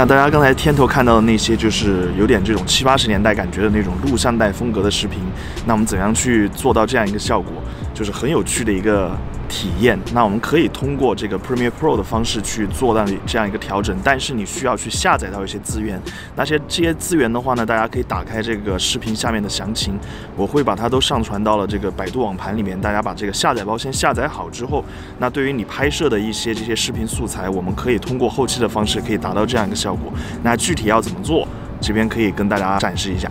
那大家刚才片头看到的那些，就是有点这种七八十年代感觉的那种录像带风格的视频。那我们怎样去做到这样一个效果，就是很有趣的一个。体验，那我们可以通过这个 Premiere Pro 的方式去做到这样一个调整，但是你需要去下载到一些资源。那些这些资源的话呢，大家可以打开这个视频下面的详情，我会把它都上传到了这个百度网盘里面。大家把这个下载包先下载好之后，那对于你拍摄的一些这些视频素材，我们可以通过后期的方式可以达到这样一个效果。那具体要怎么做，这边可以跟大家展示一下。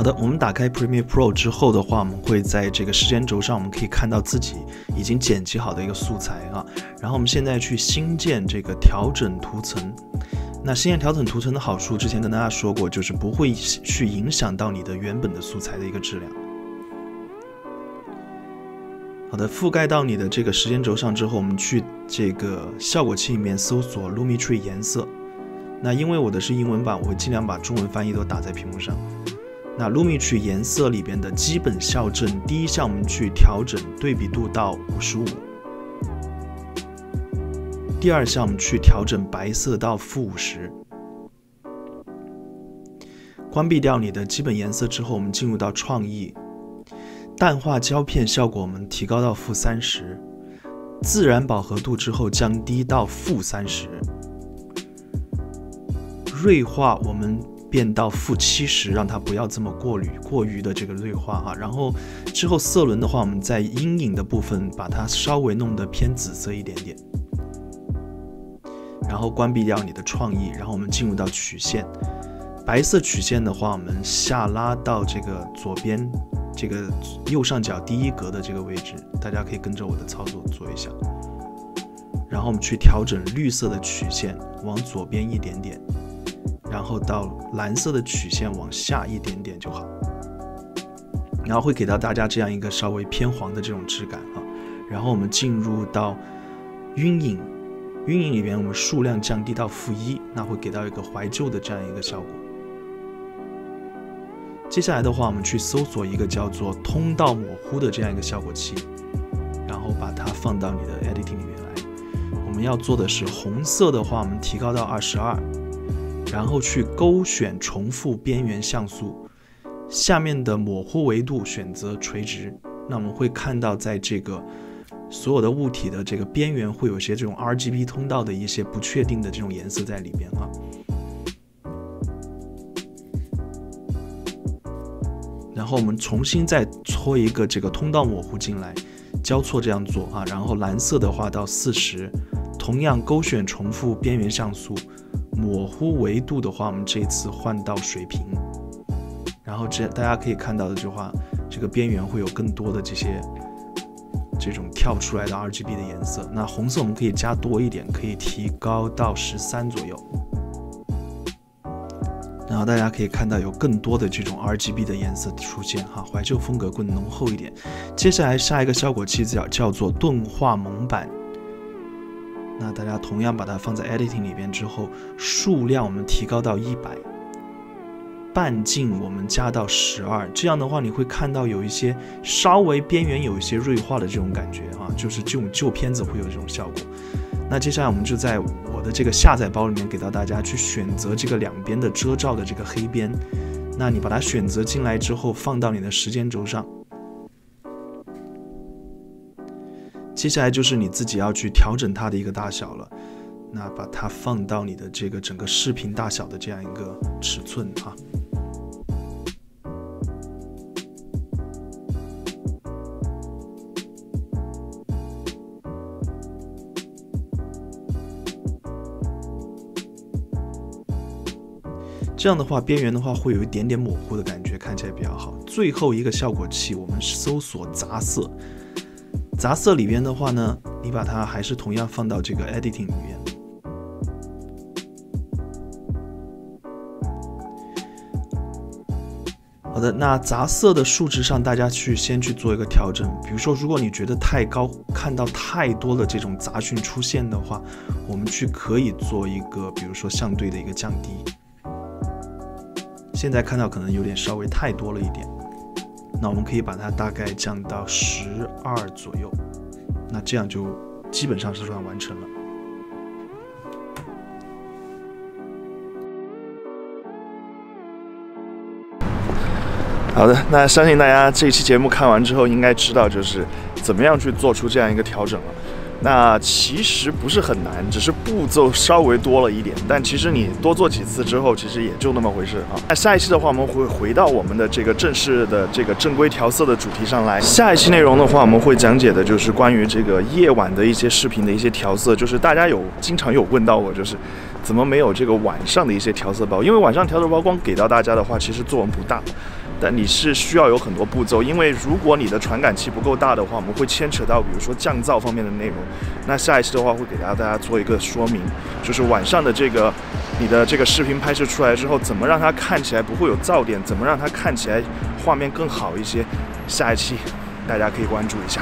好的，我们打开 Premiere Pro 之后的话，我们会在这个时间轴上，我们可以看到自己已经剪辑好的一个素材啊。然后我们现在去新建这个调整图层。那新建调整图层的好处，之前跟大家说过，就是不会去影响到你的原本的素材的一个质量。好的，覆盖到你的这个时间轴上之后，我们去这个效果器里面搜索 Lumetri 颜色。那因为我的是英文版，我会尽量把中文翻译都打在屏幕上。那 Lumetri 颜色里边的基本校正，第一项我们去调整对比度到五十五，第二项我们去调整白色到负五十。关闭掉你的基本颜色之后，我们进入到创意，淡化胶片效果我们提高到负三十，自然饱和度之后降低到负三十，锐化我们。变到负七十，让它不要这么过滤、过于的这个锐化哈。然后之后色轮的话，我们在阴影的部分把它稍微弄得偏紫色一点点。然后关闭掉你的创意，然后我们进入到曲线，白色曲线的话，我们下拉到这个左边这个右上角第一格的这个位置，大家可以跟着我的操作做一下。然后我们去调整绿色的曲线，往左边一点点。然后到蓝色的曲线往下一点点就好，然后会给到大家这样一个稍微偏黄的这种质感啊。然后我们进入到晕影，晕影里边我们数量降低到负一，那会给到一个怀旧的这样一个效果。接下来的话，我们去搜索一个叫做通道模糊的这样一个效果器，然后把它放到你的 editing 里面来。我们要做的是红色的话，我们提高到二十二。然后去勾选重复边缘像素，下面的模糊维度选择垂直。那我们会看到，在这个所有的物体的这个边缘，会有些这种 RGB 通道的一些不确定的这种颜色在里边啊。然后我们重新再搓一个这个通道模糊进来，交错这样做啊。然后蓝色的话到四十，同样勾选重复边缘像素。模糊维度的话，我们这次换到水平，然后这大家可以看到的这话，这个边缘会有更多的这些这种跳出来的 RGB 的颜色。那红色我们可以加多一点，可以提高到十三左右。然后大家可以看到有更多的这种 RGB 的颜色出现哈，怀旧风格更浓厚一点。接下来下一个效果器叫叫做钝化蒙版。那大家同样把它放在 editing 里边之后，数量我们提高到一百，半径我们加到十二，这样的话你会看到有一些稍微边缘有一些锐化的这种感觉啊，就是这种旧片子会有这种效果。那接下来我们就在我的这个下载包里面给到大家去选择这个两边的遮罩的这个黑边，那你把它选择进来之后放到你的时间轴上。接下来就是你自己要去调整它的一个大小了，那把它放到你的这个整个视频大小的这样一个尺寸啊。这样的话，边缘的话会有一点点模糊的感觉，看起来比较好。最后一个效果器，我们搜索杂色。杂色里边的话呢，你把它还是同样放到这个 editing 里面。好的，那杂色的数值上，大家去先去做一个调整。比如说，如果你觉得太高，看到太多的这种杂讯出现的话，我们去可以做一个，比如说相对的一个降低。现在看到可能有点稍微太多了一点。那我们可以把它大概降到十二左右，那这样就基本上是算完成了。好的，那相信大家这一期节目看完之后，应该知道就是怎么样去做出这样一个调整了。那其实不是很难，只是步骤稍微多了一点。但其实你多做几次之后，其实也就那么回事啊。那下一期的话，我们会回到我们的这个正式的这个正规调色的主题上来。下一期内容的话，我们会讲解的就是关于这个夜晚的一些视频的一些调色，就是大家有经常有问到我，就是怎么没有这个晚上的一些调色包？因为晚上调色包光给到大家的话，其实作用不大。但你是需要有很多步骤，因为如果你的传感器不够大的话，我们会牵扯到比如说降噪方面的内容。那下一期的话会给大家大家做一个说明，就是晚上的这个你的这个视频拍摄出来之后，怎么让它看起来不会有噪点，怎么让它看起来画面更好一些。下一期大家可以关注一下。